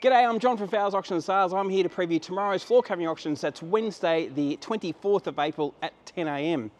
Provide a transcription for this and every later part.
G'day, I'm John from Fowles Auction and Sales. I'm here to preview tomorrow's floor covering auctions. That's Wednesday, the 24th of April at 10am.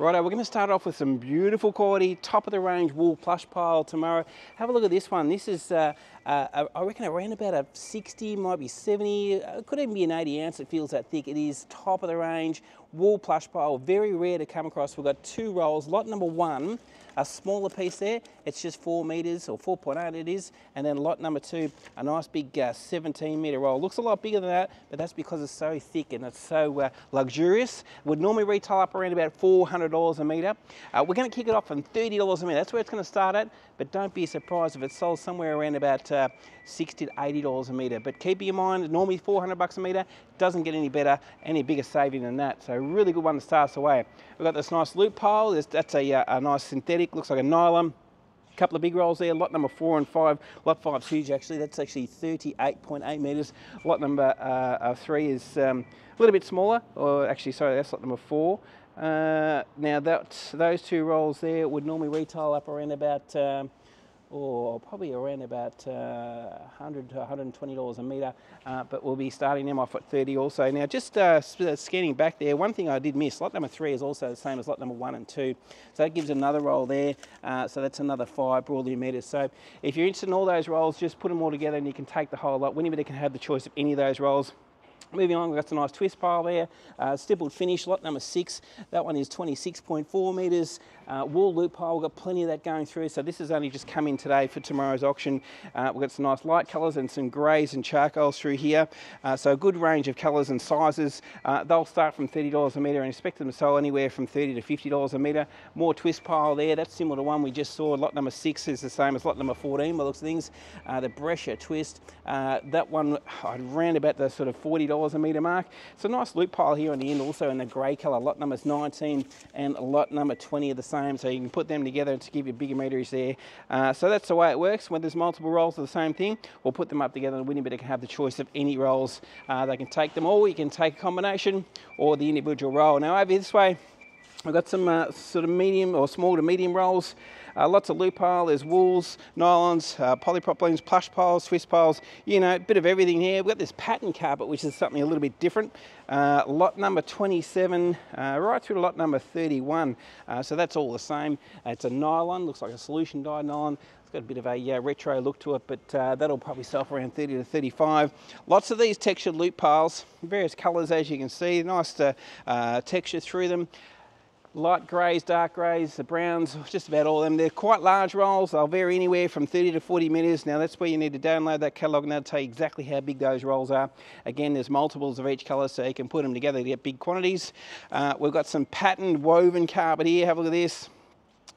Righto, we're going to start off with some beautiful quality, top of the range wool plush pile tomorrow. Have a look at this one. This is, uh, uh, I reckon, around about a 60, might be 70, it uh, could even be an 80 ounce. It feels that thick. It is top of the range wool plush pile, very rare to come across. We've got two rolls. Lot number one a smaller piece there, it's just four metres or 4.8 it is. And then lot number two, a nice big uh, 17 metre roll. Looks a lot bigger than that, but that's because it's so thick and it's so uh, luxurious. Would normally retail up around about $400 a metre. Uh, we're going to kick it off from $30 a metre. That's where it's going to start at, but don't be surprised if it sells somewhere around about uh, 60 to $80 a metre. But keep in mind, normally 400 bucks a metre, doesn't get any better, any bigger saving than that. So really good one to start us away. We've got this nice loop pile. That's a, uh, a nice synthetic, looks like a nylon. A couple of big rolls there, lot number four and five. Lot five's huge actually, that's actually 38.8 metres. Lot number uh, uh, three is um, a little bit smaller, or actually, sorry, that's lot number four. Uh, now that those two rolls there would normally retail up around about um, or probably around about uh, 100 to 120 dollars a metre, uh, but we'll be starting them off at 30 also. Now, just uh, uh, scanning back there, one thing I did miss, lot number three is also the same as lot number one and two, so that gives another roll there. Uh, so that's another five broadloom metres. So if you're interested in all those rolls, just put them all together and you can take the whole lot. Anybody can have the choice of any of those rolls. Moving on, we've got some nice twist pile there. Uh, stippled finish, lot number six. That one is 26.4 metres. Uh, wool loop pile, we've got plenty of that going through. So this is only just come in today for tomorrow's auction. Uh, we've got some nice light colours and some greys and charcoals through here. Uh, so a good range of colours and sizes. Uh, they'll start from $30 a metre and expect them to sell anywhere from 30 to $50 a metre. More twist pile there. That's similar to one we just saw. Lot number six is the same as lot number 14 by looks of things. Uh, the Brescia twist. that one, I'd round about the sort of $40 a metre mark. It's a nice loop pile here on the end also in the grey colour. Lot numbers 19 and lot number 20 are the same, so you can put them together to give you bigger metres there. Uh, so that's the way it works. When there's multiple rolls of the same thing, we'll put them up together and Winnipeg can have the choice of any rolls. Uh, they can take them all, you can take a combination or the individual roll. Now over this way, We've got some uh, sort of medium or small to medium rolls. Uh, lots of loop pile, there's wools, nylons, uh, polypropylenes, plush piles, twist piles, you know, a bit of everything here. We've got this pattern carpet, which is something a little bit different. Uh, lot number 27, uh, right through to lot number 31. Uh, so that's all the same. it's a nylon, looks like a solution dyed nylon It's got a bit of a uh, retro look to it, but uh, that'll probably sell for around 30 to 35. Lots of these textured loop piles, various colours as you can see, nice uh, texture through them light greys, dark greys, the browns, just about all of them. They're quite large rolls. They'll vary anywhere from 30 to 40 metres. Now that's where you need to download that catalogue and that'll tell you exactly how big those rolls are. Again, there's multiples of each colour so you can put them together to get big quantities. Uh, we've got some patterned woven carpet here. Have a look at this.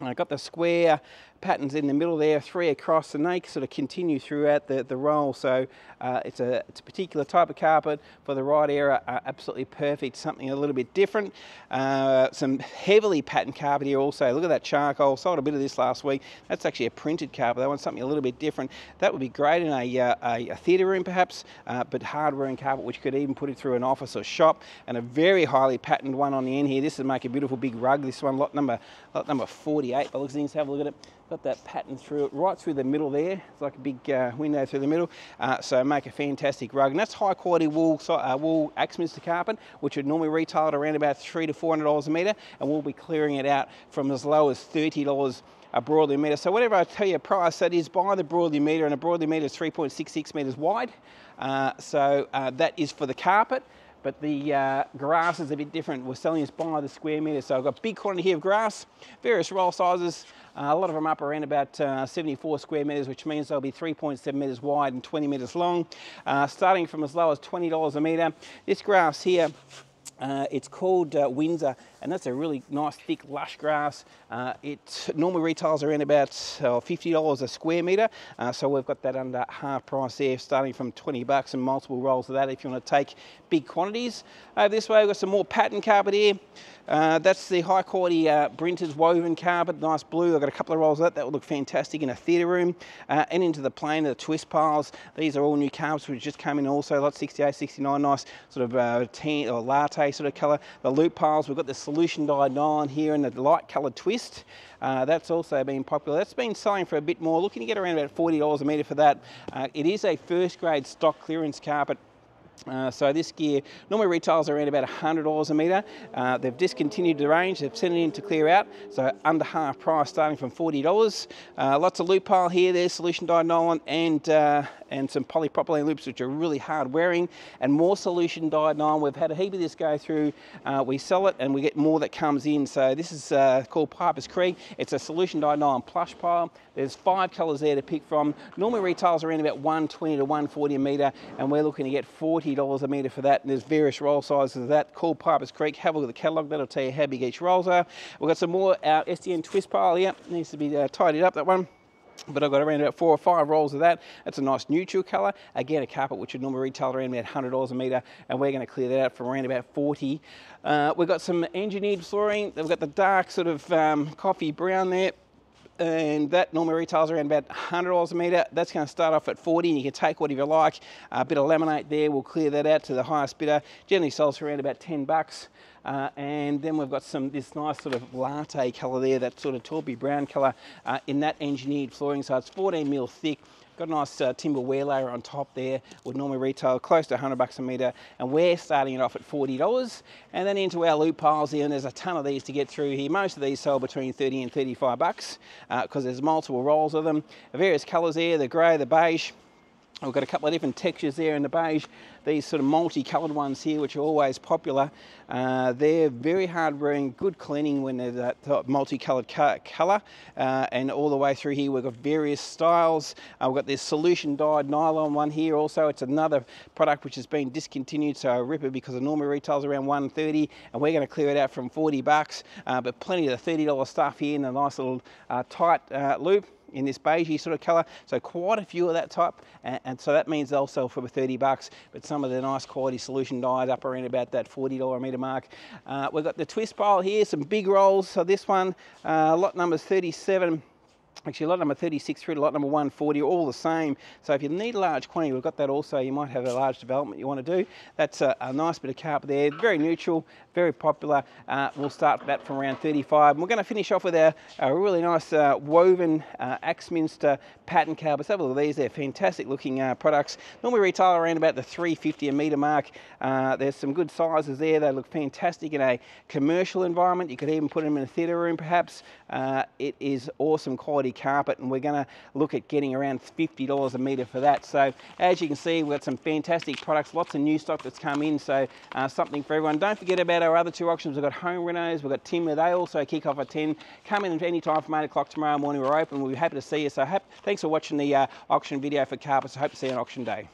I've got the square patterns in the middle there, three across, and they sort of continue throughout the, the roll. So uh, it's, a, it's a particular type of carpet for the right area, uh, absolutely perfect, something a little bit different. Uh, some heavily patterned carpet here also. Look at that charcoal, sold a bit of this last week. That's actually a printed carpet. They want something a little bit different. That would be great in a, uh, a, a theatre room perhaps, uh, but hardware and carpet which could even put it through an office or shop. And a very highly patterned one on the end here. This would make a beautiful big rug. This one, lot number, lot number 48 by looks things. Have a look at it. Got that pattern through it, right through the middle there. It's like a big uh, window through the middle. Uh, so make a fantastic rug. And that's high quality wool, uh, wool Axminster carpet, which would normally retail at around about three to $400 a metre. And we'll be clearing it out from as low as $30 a broadloom metre. So whatever I tell you a price, that is by the broadloom metre, and a broadloom metre is 3.66 metres wide. Uh, so uh, that is for the carpet but the uh, grass is a bit different. We're selling this by the square metre, so I've got a big quantity here of grass, various roll sizes, uh, a lot of them up around about uh, 74 square metres, which means they'll be 3.7 metres wide and 20 metres long, uh, starting from as low as $20 a metre. This grass here uh, it's called uh, Windsor, and that's a really nice, thick, lush grass. Uh, it normally retails around about uh, $50 a square metre, uh, so we've got that under half price there, starting from 20 bucks and multiple rolls of that if you want to take big quantities. Over this way, we've got some more pattern carpet here. Uh, that's the high quality uh, Brintons woven carpet, nice blue. I've got a couple of rolls of that. That would look fantastic in a theatre room. Uh, and into the plain, the twist piles. These are all new carpets which just came in also, lot 68, 69, nice sort of uh, tan or latte sort of colour. The loop piles, we've got the solution dyed nylon here and the light coloured twist. Uh, that's also been popular. That's been selling for a bit more, looking to get around about $40 a metre for that. Uh, it is a first grade stock clearance carpet uh, so this gear normally retails around about $100 a metre. Uh, they've discontinued the range, they've sent it in to clear out, so under half price starting from $40. Uh, lots of loop pile here, there's solution dyed nylon and, uh, and some polypropylene loops which are really hard wearing and more solution dyed nylon. We've had a heap of this go through, uh, we sell it and we get more that comes in. So this is called Piper's Creek. It's a solution dyed nylon plush pile. There's five colours there to pick from. Normally retails around about 120 to 140 a metre and we're looking to get 40 $40 a metre for that, and there's various roll sizes of that. Called Piper's Creek. Have a look at the catalogue, that'll tell you how big each rolls are. We've got some more our SDN twist pile here, needs to be uh, tidied up, that one but I've got around about four or five rolls of that. That's a nice neutral colour. Again, a carpet which would normally retail around about $100 a metre, and we're going to clear that out for around about 40. Uh, we've got some engineered flooring. We've got the dark sort of um, coffee brown there and that normally retails around about $100 a metre. That's going to start off at 40 and you can take whatever you like. A bit of laminate there, we'll clear that out to the highest bidder. Generally sells for around about 10 bucks. Uh, and then we've got some this nice sort of latte colour there, that sort of taupey brown colour uh, in that engineered flooring. So it's 14 mil thick. Got a nice uh, timber wear layer on top there. Would normally retail close to 100 bucks a metre, and we're starting it off at $40. And then into our loop piles here, and there's a ton of these to get through here. Most of these sell between 30 and 35 bucks because uh, there's multiple rolls of them. Various colours here, the grey, the beige. We've got a couple of different textures there in the beige. These sort of multi-coloured ones here, which are always popular. Uh, they're very hard wearing, good cleaning when they're that multi-coloured colour. Uh, and all the way through here, we've got various styles. Uh, we've got this solution dyed nylon one here also. It's another product which has been discontinued, so I rip it because it normally retails around 130 and we're going to clear it out from 40 bucks. Uh, but plenty of the $30 stuff here in a nice little uh, tight uh, loop in this beigey sort of colour. So quite a few of that type, and, and, so that means they'll sell for 30 bucks. But some of the nice quality solution dyes up around about that $40 a metre mark. Uh, we've got the twist pile here, some big rolls. So this one, uh, lot number 37 Actually, lot number 36 through to lot number 140 are all the same. So if you need a large quantity, we've got that also. You might have a large development you want to do. That's a, a nice bit of carpet there. Very neutral, very popular. Uh, we'll start that from around 35. And we're going to finish off with a, a really nice uh, woven uh, Axminster pattern look at these. They're fantastic looking uh, products. Normally retail around about the 350 a metre mark. Uh, there's some good sizes there. They look fantastic in a commercial environment. You could even put them in a theatre room perhaps. Uh, it is awesome quality carpet and we're going to look at getting around $50 a metre for that. So as you can see, we've got some fantastic products, lots of new stock that's come in, so uh, something for everyone. Don't forget about our other two auctions. We've got home renos, we've got timber, they also kick off at 10. Come in at any time from 8 o'clock tomorrow morning, we're open. We'll be happy to see you. So thanks for watching the uh, auction video for carpets. I hope to see you on auction day.